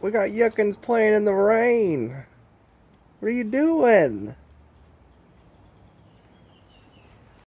We got yuckins playing in the rain. What are you doing?